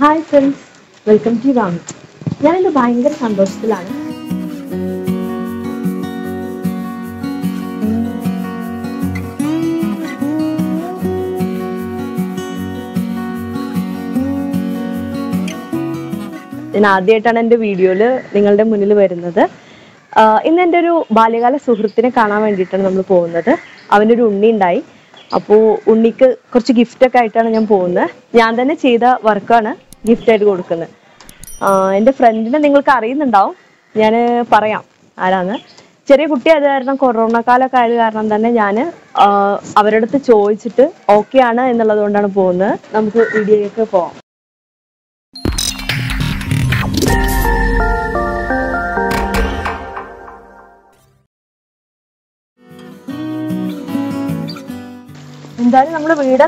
Hi friends welcome to വാമി ഞാനിന്ന് ഭയങ്കര സന്തോഷത്തിലാണ്. ഞാൻ ആദ്യമായിട്ടാണ് എന്റെ വീഡിയോയിൽ നിങ്ങളുടെ മുന്നിൽ വരുന്നത്. ഇന്ന് എന്റെ ഒരു ബാല്യകാല സുഹൃത്തിനെ കാണാൻ വേണ്ടിയിട്ടാണ് നമ്മൾ പോകുന്നത്. അവനൊരു ഉണ്ണി ഉണ്ടായി. അപ്പോൾ ഉണ്ണിക്ക് കുറച്ച് ഗിഫ്റ്റൊക്കെ ആയിട്ടാണ് ഞാൻ പോകുന്നത്. ഞാൻ തന്നെ ചെയ്ത വർക്കാണ് gift ആയിട്ട് കൊടുക്കുന്നത് എന്റെ ഫ്രണ്ടിനെ നിങ്ങൾക്ക് അറിയുന്നുണ്ടാവും. ഞാൻ പറയാം ആരാന്ന്. ചെറിയ കുട്ടി അത് കാരണം കൊറോണ കാലമൊക്കെ ആയത് കാരണം തന്നെ ഞാൻ അടുത്ത് ചോദിച്ചിട്ട് ഓക്കെ ആണ് എന്നുള്ളത് കൊണ്ടാണ് പോകുന്നത്. നമുക്ക് വീഡിയോയിലേക്ക് പോവാം. എന്തായാലും നമ്മുടെ വീട്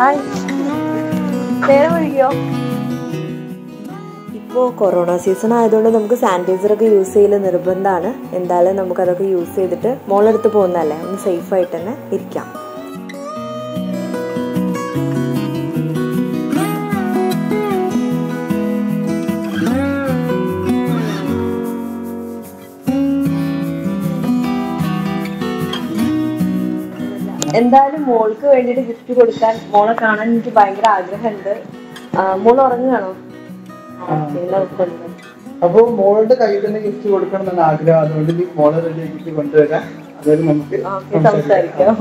ഹായ്. നേരം വൈകിയോ ഇപ്പോൾ കൊറോണ സീസൺ ആയതുകൊണ്ട് നമുക്ക് സാനിറ്റൈസർ ഒക്കെ യൂസ് ചെയ്യൽ നിർബന്ധമാണ് എന്തായാലും നമുക്കതൊക്കെ യൂസ് ചെയ്തിട്ട് മോളെടുത്ത് പോകുന്നതല്ലേ? ഒന്ന് സേഫ് ആയിട്ട് തന്നെ ഇരിക്കാം. എന്തായാലും മോൾക്ക് വേണ്ടിയിട്ട് ഗിഫ്റ്റ് കൊടുക്കാൻ മോളെ കാണാൻ എനിക്ക് ഭയങ്കര ആഗ്രഹമുണ്ട്. മോൾ ഉറങ്ങുകയാണോ? അപ്പോ മോളുടെ കയ്യിൽ തന്നെ ഗിഫ്റ്റ് കൊടുക്കണം എന്നാണ് ആഗ്രഹം. അതുകൊണ്ട് നീ മോളെ റെഡി ആക്കിയിട്ട് കൊണ്ടുവരാം. അതായത് നമുക്ക് സംസാരിക്കാം.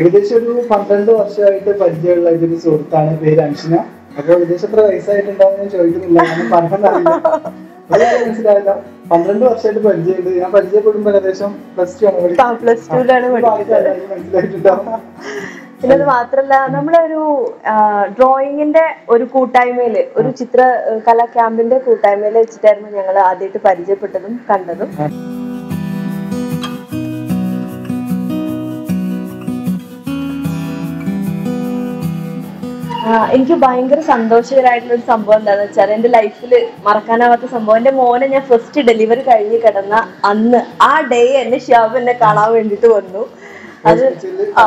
ഏകദേശം ഒരു പന്ത്രണ്ട് വർഷമായിട്ട് പരിചയമുള്ള ഇതൊരു സുഹൃത്താണ്. പേര് അൻഷിന. അപ്പൊ ഏകദേശം എത്ര വയസ്സായിട്ടുണ്ടാവും ചോദിക്കുന്നില്ല. പറഞ്ഞറിയില്ല അത് ഞാൻ മനസ്സിലായില്ല. പന്ത്രണ്ട് വർഷമായിട്ട് പരിചയമുണ്ട്. ഞാൻ പരിചയപ്പെടുമ്പോ ഏകദേശം പ്ലസ് ടു ആണ് പ്ലസ് ടുവിലാണ് മനസ്സിലായിട്ടുണ്ടാവും. പിന്നെ അത് മാത്രല്ല നമ്മളൊരു ഡ്രോയിങ്ങിന്റെ ഒരു കൂട്ടായ്മയിൽ ഒരു ചിത്രകലാ ക്യാമ്പിന്റെ കൂട്ടായ്മയിൽ വെച്ചിട്ടായിരുന്നു ഞങ്ങൾ ആദ്യമായിട്ട് പരിചയപ്പെട്ടതും കണ്ടതും. എനിക്ക് ഭയങ്കര സന്തോഷകരമായിട്ടുള്ള ഒരു സംഭവം എന്താണെന്ന് വെച്ചാൽ എന്റെ ലൈഫിൽ മറക്കാനാവാത്ത സംഭവം. എന്റെ മോനെ ഞാൻ ഫസ്റ്റ് ഡെലിവറി കഴിഞ്ഞ് കിടന്ന അന്ന് ആ ഡേ എന്നെ ഷിയാബ് എന്നെ കാണാൻ വേണ്ടിട്ട് വന്നു. അത് ആ,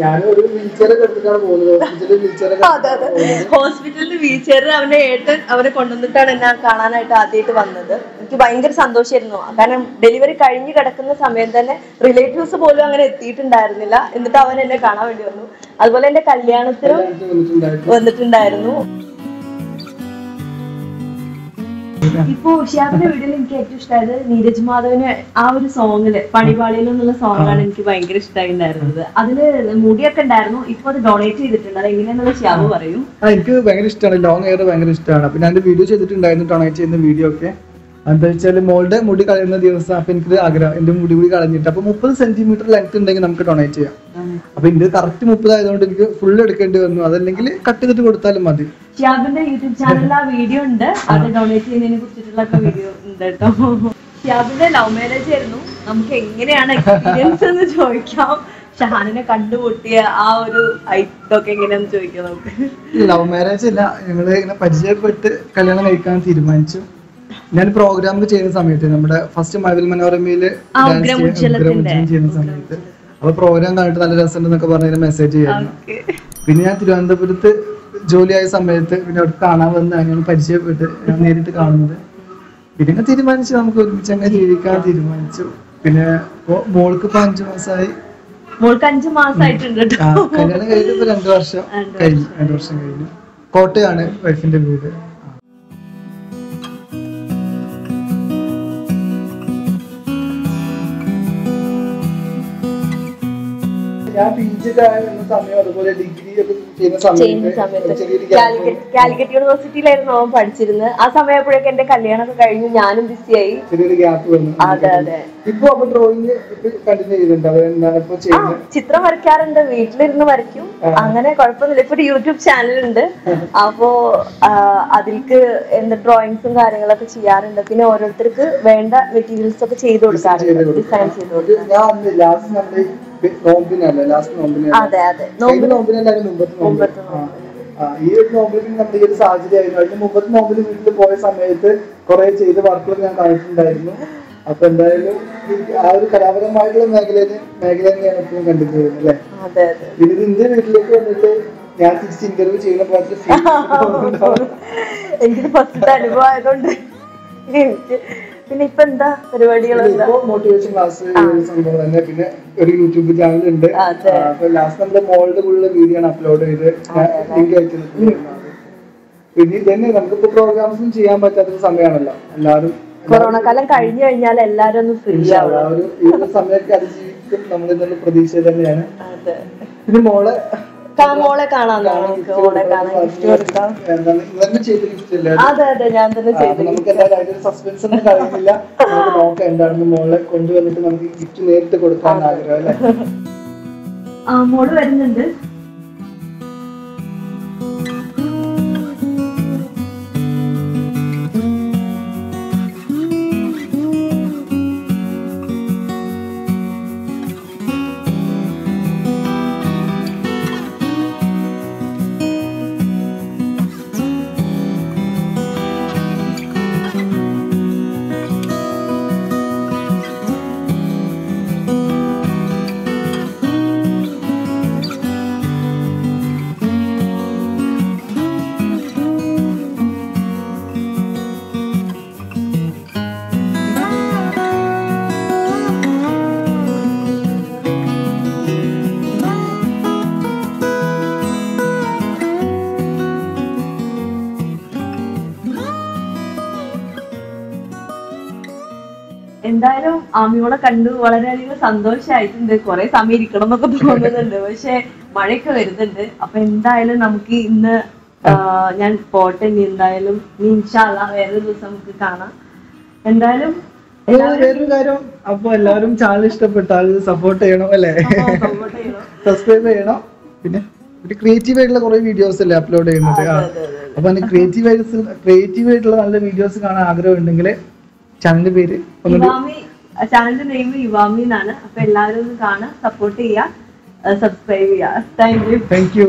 ഞാനും ഒരു വീൽ ചെയർ ഒക്കെ എടുത്തിട്ടാണ് പോകുന്നത് ഹോസ്പിറ്റലിൽ വീൽ ചെയർ അതെ. അതെ ഹോസ്പിറ്റലിൽ വീൽ ചെയറിൽ അവന്റെ ഏട്ടൻ അവരെ കൊണ്ടുവന്നിട്ടാണ് എന്നെ കാണാനായിട്ട് ആദ്യമായിട്ട് വന്നത്. എനിക്ക് ഭയങ്കര സന്തോഷമായിരുന്നു കാരണം ഡെലിവറി കഴിഞ്ഞ് കിടക്കുന്ന സമയം തന്നെ റിലേറ്റീവ്സ് പോലും അങ്ങനെ എത്തിയിട്ടുണ്ടായിരുന്നില്ല. എന്നിട്ട് അവൻ എന്നെ കാണാൻ വേണ്ടി വന്നു. അതുപോലെ എന്റെ കല്യാണത്തിനും വന്നിട്ടുണ്ടായിരുന്നു. ഇപ്പൊ ഷിയാബിന്റെ വീഡിയോയിൽ എനിക്ക് ഏറ്റവും ഇഷ്ടമായത് നീരജ് മാധവന് ആ ഒരു സോങ്ങിൽ പണിപാളിയിൽ നിന്നുള്ള സോങ്ങാണ് എനിക്ക് ഭയങ്കര ഇഷ്ടമായിട്ടുണ്ടായിരുന്നത് അതിൽ മുടിയൊക്കെ ഉണ്ടായിരുന്നു ഇപ്പൊ അത് ഡൊണേറ്റ് ചെയ്തിട്ടുണ്ട്. അത് എങ്ങനെയാന്നുള്ള ഷിയാബ് പറയും. എനിക്ക് ഭയങ്കര ഇഷ്ടമാണ് ലോങ് ഹെയർ ഭയങ്കര ഇഷ്ടമാണ് പിന്നെ അതിന്റെ വീഡിയോ ചെയ്തിട്ടുണ്ടായിരുന്നു ഡൊണേറ്റ് ചെയ്യുന്ന വീഡിയോ ഒക്കെ. എന്താ വെച്ചാൽ മോളുടെ മുടി കളയുന്ന ദിവസം അപ്പൊ എനിക്ക് ആഗ്രഹം. എന്റെ മുടി കൂടി കളഞ്ഞിട്ട്. അപ്പൊ മുപ്പത് സെന്റിമീറ്റർ ലെങ്ത് ഉണ്ടെങ്കിൽ നമുക്ക് ഡൊണേറ്റ് ചെയ്യാം. അപ്പൊ എന്റെ കറക്റ്റ് മുപ്പത് ആയതുകൊണ്ട് എനിക്ക് ഫുൾ എടുക്കേണ്ടി വന്നു. അതല്ലെങ്കിൽ കട്ട് ചെയ്തിട്ട് കൊടുത്താലും മതി. ഷിയാബിന്റെ യൂട്യൂബ് ചാനലിൽ ആ വീഡിയോ ഉണ്ട്. അത് ഡൊണേറ്റ് ചെയ്യുന്നതിനെ കുറിച്ചിട്ടുള്ള വീഡിയോ ഉണ്ട് കേട്ടോ ഷിയാബിന്റെ ലവ് മാരേജ് ആയിരുന്നു. നമുക്ക് എങ്ങനെയാണ് എക്സ്പീരിയൻസ് എന്ന് ചോദിക്കാം. ഷഹാനിനെ കണ്ടുമുട്ടിയ ആ ഒരു ഇതൊക്കെ എങ്ങനെയാന്ന് ചോദിക്കാം നമുക്ക്. ലവ് മാരേജ് അല്ല. ഞങ്ങൾ ഇങ്ങനെ പരിചയപ്പെട്ട് കല്യാണം കഴിക്കാൻ തീരുമാനിച്ചു. ഞാൻ പ്രോഗ്രാം ചെയ്യുന്ന സമയത്ത് നമ്മുടെ ഫസ്റ്റ് മഴവിൽ മനോരമയിൽ ചെയ്യുന്ന സമയത്ത്. അപ്പൊ പ്രോഗ്രാം കണ്ടിട്ട് നല്ല രസമുണ്ടെന്നൊക്കെ പറഞ്ഞ മെസ്സേജ് ചെയ്യായിരുന്നു പിന്നെ ഞാൻ തിരുവനന്തപുരത്ത് ജോലിയായ സമയത്ത് പിന്നെ അവിടെ കാണാൻ വന്ന് അങ്ങനെ പരിചയപ്പെട്ട് ഞാൻ നേരിട്ട് കാണുന്നത്. പിന്നെ തീരുമാനിച്ചു നമുക്ക് ഒരുമിച്ച് അങ്ങനെ ജീവിക്കാൻ തീരുമാനിച്ചു. പിന്നെ മോൾക്ക് ഇപ്പൊ അഞ്ചു മാസമായി മോൾക്ക് അഞ്ചു മാസമായിട്ടുണ്ട് ആ, കേട്ടോ. കല്യാണം കഴിഞ്ഞപ്പോ രണ്ടു വർഷം കഴിഞ്ഞു രണ്ടു വർഷം കഴിഞ്ഞു. കോട്ടയാണ് വൈഫിന്റെ വീട്. ഞാൻ പി സമയം അതുപോലെ ഡിഗ്രി ഒക്കെ ചെയ്യുന്ന സമയത്ത് കാലിക്കറ്റ് യൂണിവേഴ്സിറ്റിയിലായിരുന്നു അവൻ പഠിച്ചിരുന്നത്. ആ സമയപ്പോഴൊക്കെ എന്റെ കല്യാണമൊക്കെ കഴിഞ്ഞു ഞാനും ബിസിയായി ചെറിയൊരു ഗ്യാപ്പ് വന്നു. അതെ അതെ. ഇപ്പൊ അപ്പൊ ഡ്രോയിങ് കണ്ടിന്യൂ ചെയ്യുന്നുണ്ട്. അവർ എന്താണ് ഇപ്പൊ ചെയ്യുന്നത്? ചിത്രം വരയ്ക്കാറുണ്ട്. വീട്ടിലിരുന്ന് വരയ്ക്കും. അങ്ങനെ കുഴപ്പമൊന്നുമില്ല. ഇപ്പൊ ഒരു യൂട്യൂബ് ചാനൽ ഉണ്ട് അപ്പോ അതിൽക്ക് എന്താ ഡ്രോയിങ്സും കാര്യങ്ങളൊക്കെ ചെയ്യാറുണ്ട്. പിന്നെ ഓരോരുത്തർക്ക് വേണ്ട മെറ്റീരിയൽസ് ഒക്കെ ചെയ്ത് കൊടുക്കാറുണ്ട്. ഡിസൈൻ ചെയ്ത് കൊടുക്കും നോമ്പിനല്ലേ ലാസ്റ്റ് നോമ്പിനല്ലേ? അതെ അതെ. കഴിഞ്ഞ നോമ്പിനല്ല മുമ്പത്തെ നോമ്പ്. ഈ ഒരു നോമ്പിൽ നമ്മുടെ ഈ ഒരു സാഹചര്യമായിരുന്നു. അതിന് മുമ്പത്തെ നോമ്പിൽ വീട്ടിൽ പോയ സമയത്ത് കുറെ ചെയ്ത വർക്കുകൾ ഞാൻ കണ്ടിട്ടുണ്ടായിരുന്നു. അപ്പൊ എന്തായാലും ആ ഒരു കലാപരമായിട്ടുള്ള മേഖലയിൽ മേഖല തന്നെയാണ് ഇപ്പോഴും കണ്ടിട്ടുള്ളത് അല്ലേ? അതെ അതെ. പിന്നെ ഇത് എന്റെ വീട്ടിലേക്ക് വന്നിട്ട് ഞാൻ തിരിച്ച് ഇന്റർവ്യൂ ചെയ്യുന്ന പോലത്തെ എനിക്ക് ഫസ്റ്റ് അനുഭവം ആയതുകൊണ്ട് എനിക്ക് പിന്നെ ഇപ്പൊ എന്താ പരിപാടികൾ മോട്ടിവേഷൻ ക്ലാസ് സംഭവം തന്നെ. പിന്നെ ഒരു യൂട്യൂബ് ചാനൽ ഉണ്ട്. ലാസ്റ്റ് നമ്മുടെ മോളുടെ കൂടെ വീഡിയോ ആണ് അപ്ലോഡ് ചെയ്ത് ലിങ്ക് അയച്ചത് പിന്നെ ഇതന്നെ നമുക്കിപ്പോ പ്രോഗ്രാംസും ചെയ്യാൻ പറ്റാത്ത സമയമാണല്ലോ എല്ലാവരും കൊറോണ കാലം കഴിഞ്ഞു കഴിഞ്ഞാൽ എല്ലാരും ഒന്ന് ഫ്രീ ആവും ഈ ഒരു സമയമൊക്കെ അതിജീവിക്കും. നമ്മൾ എന്നുള്ള പ്രതീക്ഷ തന്നെയാണ് പിന്നെ മോളെ കാ- മോളെ കാണാൻ നമുക്ക് മോളെ കാണാൻ ഗിഫ്റ്റ് കൊടുക്കാം ചെയ്ത ഗിഫ്റ്റ് അല്ലേ അതെ അതെ ഞാൻ തന്നെ ചെയ്തു സസ്പെൻസ് ഒന്നും നമുക്ക് നോക്കാം എന്താണെന്ന് മോളെ കൊണ്ടുവന്നിട്ട് നമുക്ക് ഗിഫ്റ്റ് നേരിട്ട് കൊടുക്കാൻ ആഗ്രഹം അല്ലേ? ആ മോൾ വരുന്നുണ്ട്. ആമിയോളെ കണ്ടു വളരെയധികം സന്തോഷമായിട്ടുണ്ട് കുറെ സമയം ഇരിക്കണം എന്നൊക്കെ തോന്നുന്നുണ്ട്. പക്ഷെ മഴയൊക്കെ വരുന്നുണ്ട്. അപ്പൊ എന്തായാലും നമുക്ക് ഇന്ന് ഞാൻ പോട്ടെ. ഇനി എന്തായാലും ഇനി ഇൻഷാല്ല വേറൊരു ദിവസം നമുക്ക് കാണാം. എന്തായാലും അപ്പൊ വേറൊരു കാര്യം. അപ്പൊ എല്ലാവരും ചാനൽ ഇഷ്ടപ്പെട്ടാൽ സപ്പോർട്ട് ചെയ്യണം അല്ലേ. സബ്സ്ക്രൈബ് ചെയ്യണം. പിന്നെ ഒരു ക്രിയേറ്റീവ് ആയിട്ടുള്ള കുറെ വീഡിയോസ് അല്ലേ അപ്ലോഡ് ചെയ്യുന്നത്. അപ്പൊ ക്രിയേറ്റീവ് ആയിട്ട് ക്രിയേറ്റീവ് ആയിട്ടുള്ള നല്ല വീഡിയോസ് കാണാൻ ആഗ്രഹം ഉണ്ടെങ്കിൽ ചാനലിന്റെ പേര് ഒന്നുകൂടി ചാനലിന്റെ നെയിം യുവാമി എന്നാണ്. അപ്പൊ എല്ലാവരും ഒന്ന് കാണാം സപ്പോർട്ട് ചെയ്യുക സബ്സ്ക്രൈബ് ചെയ്യുക. Thank you thank you